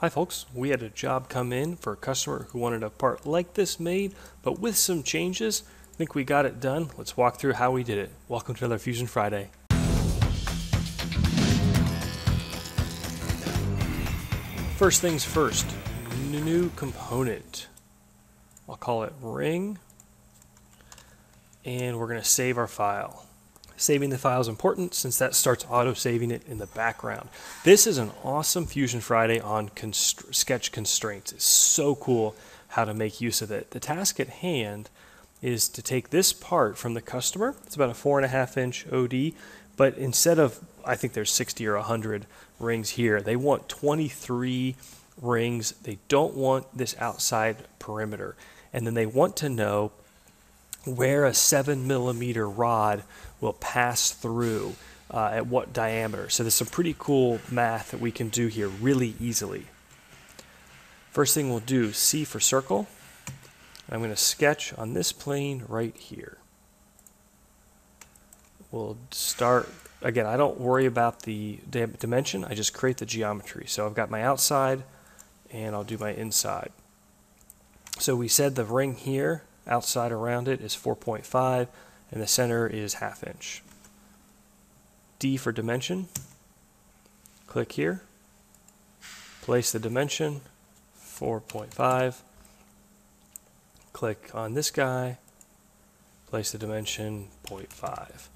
Hi folks, we had a job come in for a customer who wanted a part like this made, but with some changes. I think we got it done. Let's walk through how we did it. Welcome to another Fusion Friday. First things first, new component. I'll call it ring, and we're going to save our file. Saving the file is important since that starts auto-saving it in the background. This is an awesome Fusion Friday on sketch constraints. It's so cool how to make use of it. The task at hand is to take this part from the customer. It's about a four and a half inch OD, but instead of, I think there's 60 or 100 rings here, they want 23 rings. They don't want this outside perimeter. And then they want to know where a seven millimeter rod will pass through uh, at what diameter. So there's some pretty cool math that we can do here really easily. First thing we'll do, C for circle. I'm going to sketch on this plane right here. We'll start, again, I don't worry about the dimension, I just create the geometry. So I've got my outside and I'll do my inside. So we said the ring here, outside around it is 4.5 and the center is half inch. D for dimension, click here, place the dimension, 4.5, click on this guy, place the dimension 0.5.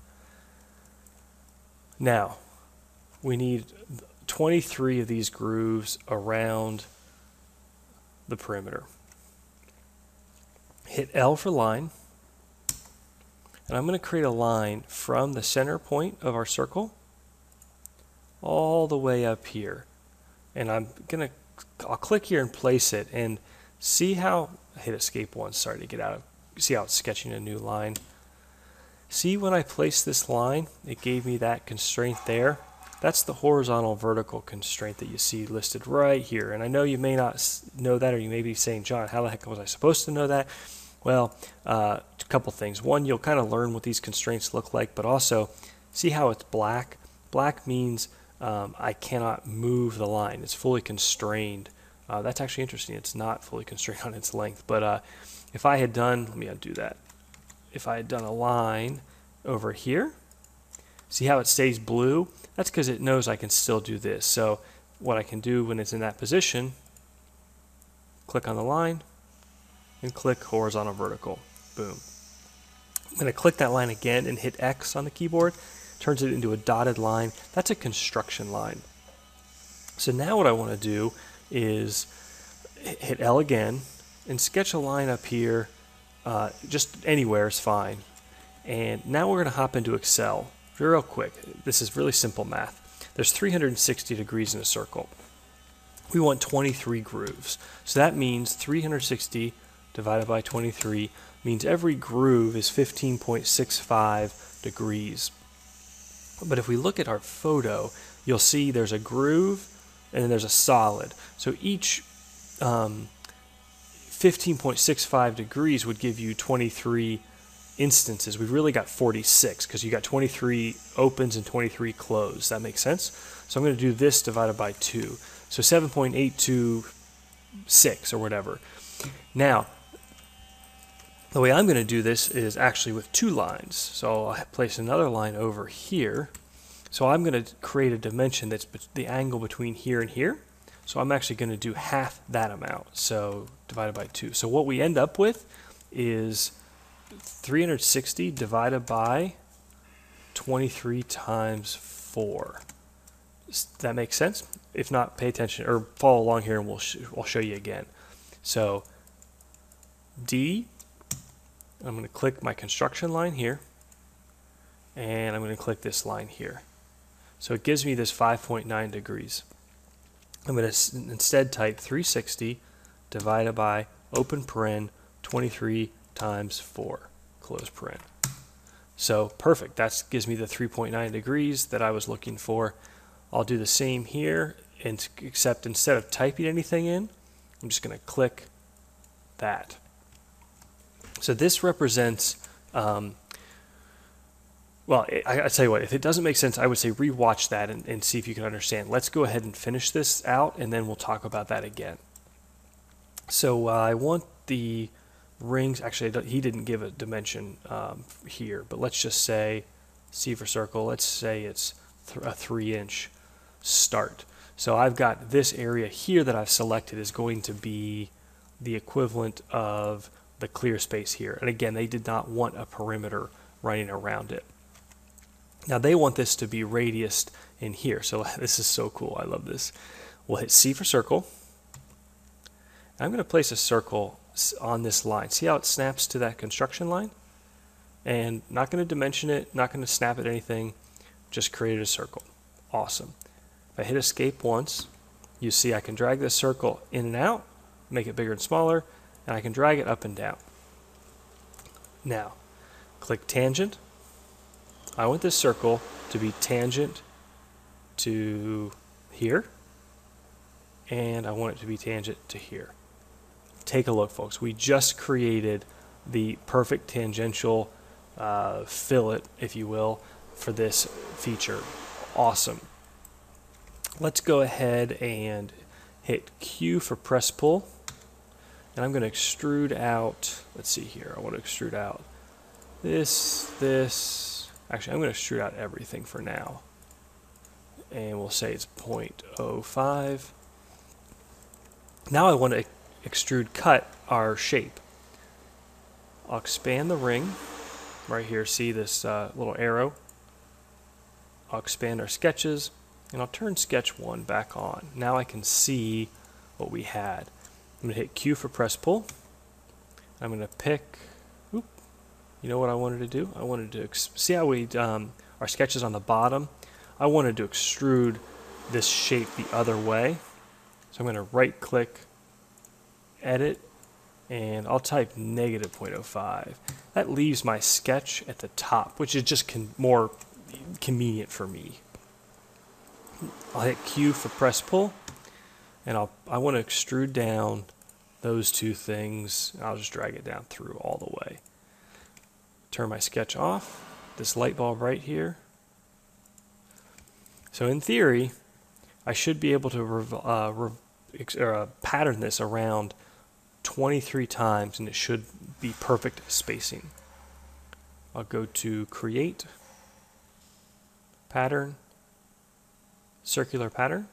Now, we need 23 of these grooves around the perimeter. Hit L for line, and I'm going to create a line from the center point of our circle all the way up here. And I'm going to, I'll click here and place it and see how, I hit escape once, sorry to get out of, see how it's sketching a new line. See when I place this line, it gave me that constraint there. That's the horizontal vertical constraint that you see listed right here. And I know you may not know that or you may be saying, John, how the heck was I supposed to know that? Well, uh, a couple things. One, you'll kind of learn what these constraints look like, but also see how it's black. Black means um, I cannot move the line. It's fully constrained. Uh, that's actually interesting. It's not fully constrained on its length. But uh, if I had done, let me undo that. If I had done a line over here, see how it stays blue? That's because it knows I can still do this. So what I can do when it's in that position, click on the line, and click horizontal vertical. Boom. I'm going to click that line again and hit X on the keyboard. Turns it into a dotted line. That's a construction line. So now what I want to do is hit L again and sketch a line up here. Uh, just anywhere is fine. And now we're going to hop into Excel real quick. This is really simple math. There's 360 degrees in a circle. We want 23 grooves. So that means 360 divided by 23 means every groove is 15.65 degrees. But if we look at our photo, you'll see there's a groove and then there's a solid. So each um, 15.65 degrees would give you 23 instances. We've really got 46 because you got 23 opens and 23 closed. That makes sense? So I'm going to do this divided by 2. So 7.826 or whatever. Now, the way I'm going to do this is actually with two lines. So I'll place another line over here. So I'm going to create a dimension that's the angle between here and here. So I'm actually going to do half that amount. So divided by 2. So what we end up with is 360 divided by 23 times 4. Does that make sense? If not, pay attention or follow along here and we'll, sh we'll show you again. So D I'm going to click my construction line here and I'm going to click this line here. So it gives me this 5.9 degrees. I'm going to instead type 360 divided by open paren 23 times 4 close paren. So perfect. That gives me the 3.9 degrees that I was looking for. I'll do the same here, and except instead of typing anything in, I'm just going to click that. So this represents, um, well, I, I tell you what, if it doesn't make sense, I would say rewatch that and, and see if you can understand. Let's go ahead and finish this out, and then we'll talk about that again. So uh, I want the rings. Actually, he didn't give a dimension um, here, but let's just say C for circle. Let's say it's th a three inch start. So I've got this area here that I've selected is going to be the equivalent of the clear space here. And again, they did not want a perimeter running around it. Now they want this to be radiused in here. So this is so cool. I love this. We'll hit C for circle. I'm going to place a circle on this line. See how it snaps to that construction line? And not going to dimension it, not going to snap it anything, just created a circle. Awesome. If I hit escape once, you see I can drag this circle in and out, make it bigger and smaller, and I can drag it up and down. Now, click tangent. I want this circle to be tangent to here, and I want it to be tangent to here. Take a look, folks. We just created the perfect tangential uh, fillet, if you will, for this feature. Awesome. Let's go ahead and hit Q for press pull. And I'm going to extrude out, let's see here, I want to extrude out this, this, actually I'm going to extrude out everything for now. And we'll say it's 0.05. Now I want to extrude cut our shape. I'll expand the ring right here. See this uh, little arrow? I'll expand our sketches and I'll turn sketch 1 back on. Now I can see what we had. I'm going to hit Q for press pull. I'm going to pick, you know what I wanted to do? I wanted to, see how we, um, our sketches on the bottom? I wanted to extrude this shape the other way. So I'm going to right click, edit, and I'll type negative 0.05. That leaves my sketch at the top, which is just more convenient for me. I'll hit Q for press pull, and I'll I want to extrude down those two things. I'll just drag it down through all the way. Turn my sketch off. This light bulb right here. So in theory, I should be able to uh, uh, pattern this around 23 times and it should be perfect spacing. I'll go to create, pattern, circular pattern.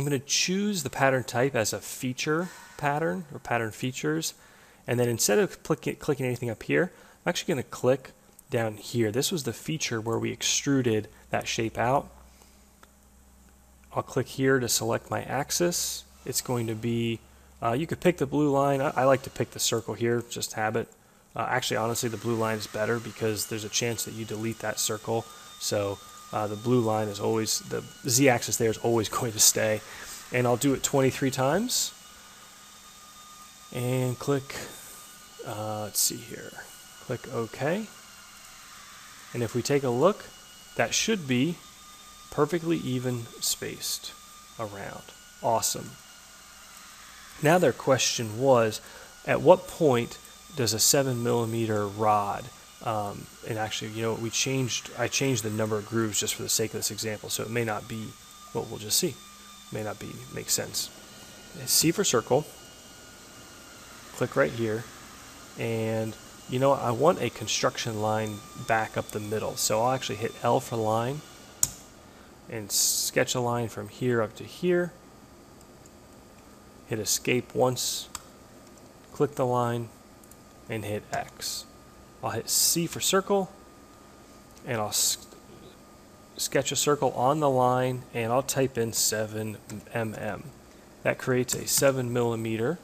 I'm going to choose the pattern type as a feature pattern or pattern features. And then instead of clicking, clicking anything up here, I'm actually going to click down here. This was the feature where we extruded that shape out. I'll click here to select my axis. It's going to be, uh, you could pick the blue line. I, I, like to pick the circle here, just habit. Uh, actually, honestly, the blue line is better because there's a chance that you delete that circle. So uh, the blue line is always, the z-axis there is always going to stay. And I'll do it 23 times. And click, uh, let's see here, click OK. And if we take a look, that should be perfectly even spaced around. Awesome. Now their question was, at what point does a seven millimeter rod um, and actually, you know, we changed. I changed the number of grooves just for the sake of this example, so it may not be. what we'll just see. It may not be make sense. C for circle. Click right here, and you know I want a construction line back up the middle. So I'll actually hit L for line, and sketch a line from here up to here. Hit escape once. Click the line, and hit X. I'll hit C for circle, and I'll sketch a circle on the line, and I'll type in 7 mm. That creates a 7 millimeter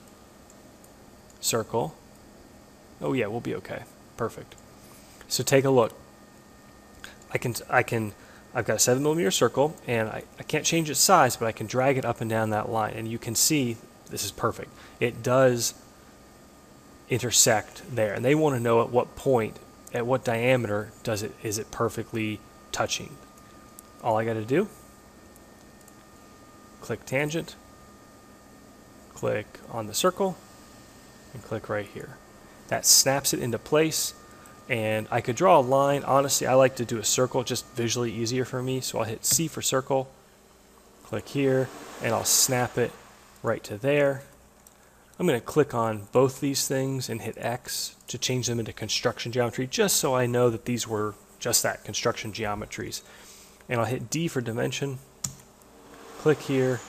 circle. Oh yeah, we'll be okay. Perfect. So take a look. I can, I can, I've got a 7 millimeter circle, and I, I can't change its size, but I can drag it up and down that line, and you can see this is perfect. It does intersect there. And they want to know at what point, at what diameter does it is it perfectly touching. All I got to do, click tangent, click on the circle, and click right here. That snaps it into place. And I could draw a line. Honestly, I like to do a circle, just visually easier for me. So I'll hit C for circle, click here, and I'll snap it right to there. I'm going to click on both these things and hit X to change them into construction geometry, just so I know that these were just that, construction geometries. And I'll hit D for dimension, click here,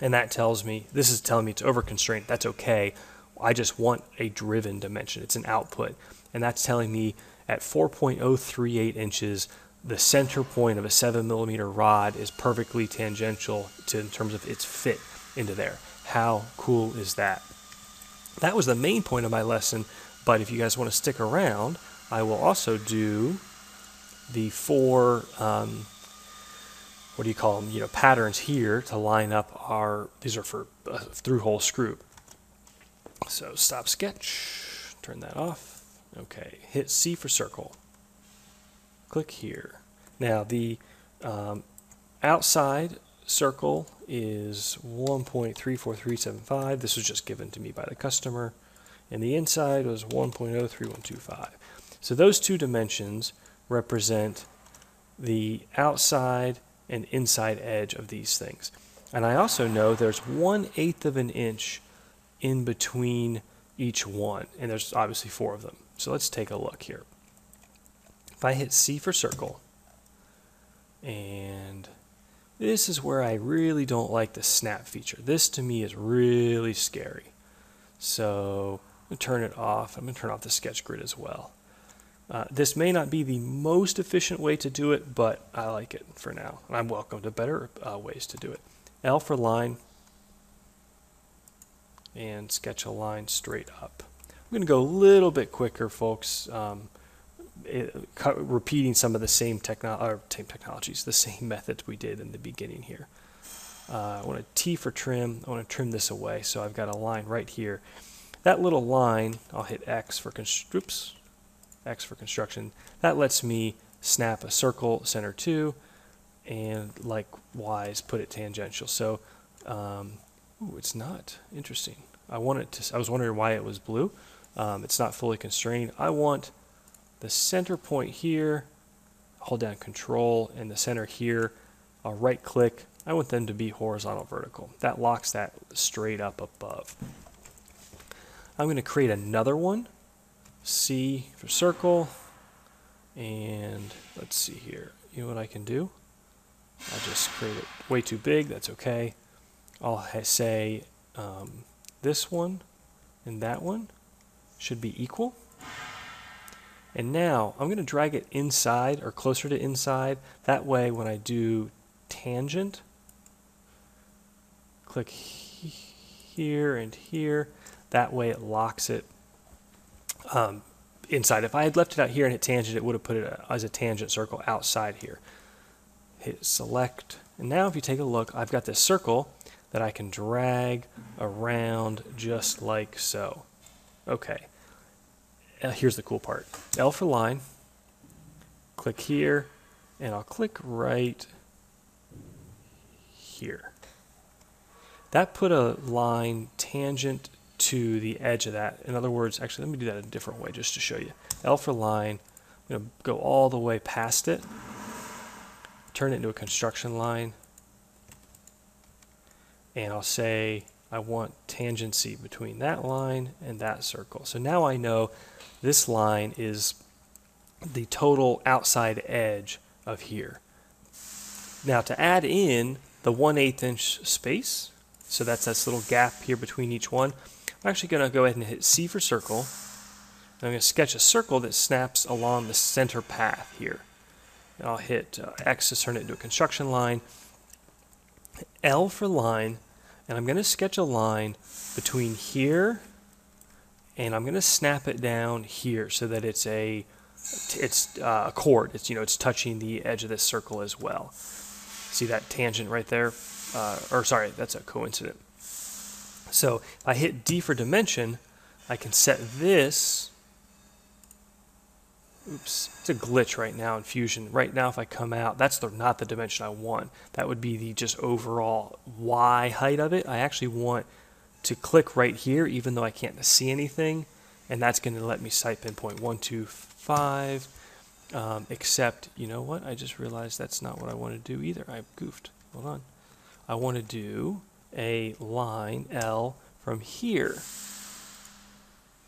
and that tells me, this is telling me it's over constraint. That's okay. I just want a driven dimension. It's an output. And that's telling me at 4.038 inches, the center point of a 7 millimeter rod is perfectly tangential to in terms of its fit into there. How cool is that? That was the main point of my lesson, but if you guys want to stick around, I will also do the four um, what do you call them, you know, patterns here to line up our, these are for a through hole screw. So stop sketch, turn that off. Okay, hit C for circle. Click here. Now the um, outside circle is 1.34375. This was just given to me by the customer. And the inside was 1.03125. So those two dimensions represent the outside and inside edge of these things. And I also know there's one eighth of an inch in between each one, and there's obviously four of them. So let's take a look here. If I hit C for circle, and this is where I really don't like the snap feature. This to me is really scary. So I'm going to turn it off. I'm going to turn off the sketch grid as well. Uh, this may not be the most efficient way to do it, but I like it for now. And I'm welcome to better uh, ways to do it. L for line, and sketch a line straight up. I'm going to go a little bit quicker, folks, um, it, repeating some of the same, techno same technologies, the same methods we did in the beginning here. Uh, I want a T for trim. I want to trim this away, so I've got a line right here. That little line, I'll hit X for, oops, X for construction. That lets me snap a circle center 2 and likewise put it tangential. So um, ooh, it's not. Interesting. I want it to, I was wondering why it was blue. Um, it's not fully constrained. I want the center point here, hold down control, and the center here, I'll right click. I want them to be horizontal vertical. That locks that straight up above. I'm going to create another one C for circle. And let's see here. You know what I can do? I'll just create it way too big. That's okay. I'll say um, this one and that one should be equal. And now I'm going to drag it inside or closer to inside. That way when I do tangent, click here and here, that way it locks it um, inside. If I had left it out here and hit tangent, it would have put it as a tangent circle outside here. Hit select. And now if you take a look, I've got this circle that I can drag around just like so. Okay. Uh, here's the cool part. L for line. Click here, and I'll click right here. That put a line tangent to the edge of that. In other words, actually, let me do that a different way just to show you. L for line, I'm going to go all the way past it, turn it into a construction line, and I'll say I want tangency between that line and that circle. So now I know this line is the total outside edge of here. Now to add in the 1 8 inch space, so that's this little gap here between each one, I'm actually going to go ahead and hit C for circle. And I'm going to sketch a circle that snaps along the center path here. And I'll hit uh, X to turn it into a construction line. L for line. And I'm going to sketch a line between here and I'm going to snap it down here so that it's a it's uh, a chord. It's you know it's touching the edge of this circle as well. See that tangent right there? Uh, or sorry, that's a coincident. So if I hit D for dimension, I can set this. Oops, it's a glitch right now in Fusion. Right now, if I come out, that's the, not the dimension I want. That would be the just overall Y height of it. I actually want to click right here, even though I can't see anything, and that's going to let me site pinpoint 125, um, except, you know what, I just realized that's not what I want to do either. I goofed. Hold on. I want to do a line L from here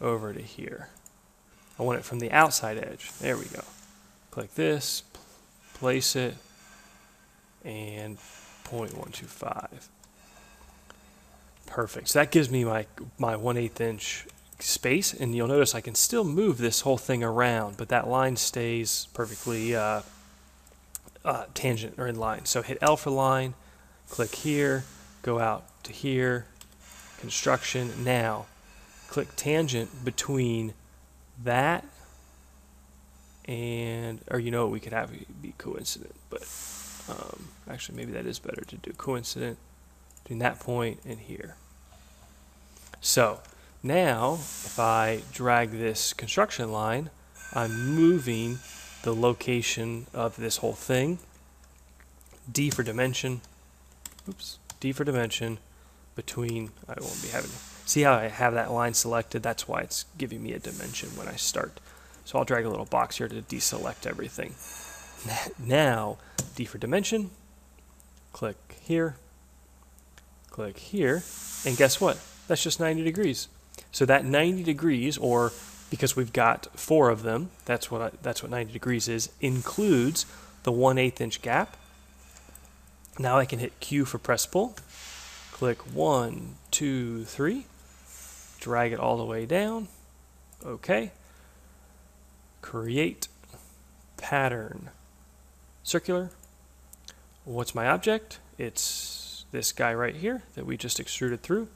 over to here. I want it from the outside edge. There we go. Click this, place it, and 0.125. Perfect. So that gives me my, my 1 8 inch space, and you'll notice I can still move this whole thing around, but that line stays perfectly uh, uh, tangent or in line. So hit L for line, click here, go out to here, construction. Now, click tangent between that and, or you know, we could have it be coincident, but um, actually maybe that is better to do coincident between that point and here. So now, if I drag this construction line, I'm moving the location of this whole thing. D for dimension. Oops. D for dimension between, I won't be having, see how I have that line selected? That's why it's giving me a dimension when I start. So I'll drag a little box here to deselect everything. Now, D for dimension, click here, click here, and guess what? That's just 90 degrees. So that 90 degrees, or because we've got four of them, that's what I, that's what 90 degrees is, includes the 1 8 inch gap. Now I can hit Q for press pull. Click one, two, three. Drag it all the way down. Okay. Create pattern. Circular. What's my object? It's this guy right here that we just extruded through.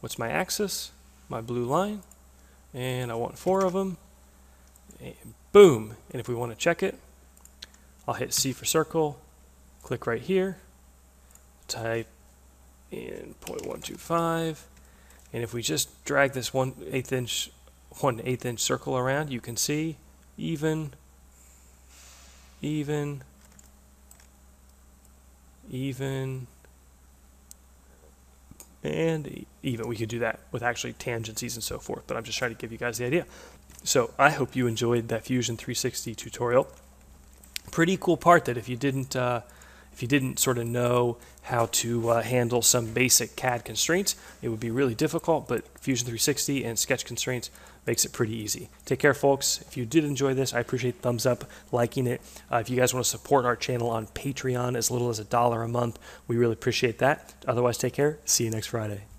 What's my axis? my blue line, and I want four of them. And boom! And if we want to check it, I'll hit C for circle, click right here, type in 0.125, and if we just drag this one eighth inch one eighth inch circle around, you can see even, even, even, and even we could do that with actually tangencies and so forth, but I'm just trying to give you guys the idea. So I hope you enjoyed that Fusion 360 tutorial. Pretty cool part that if you didn't uh, if you didn't sort of know how to uh, handle some basic CAD constraints, it would be really difficult, but Fusion 360 and sketch constraints makes it pretty easy. Take care, folks. If you did enjoy this, I appreciate thumbs up, liking it. Uh, if you guys want to support our channel on Patreon as little as a dollar a month, we really appreciate that. Otherwise, take care. See you next Friday.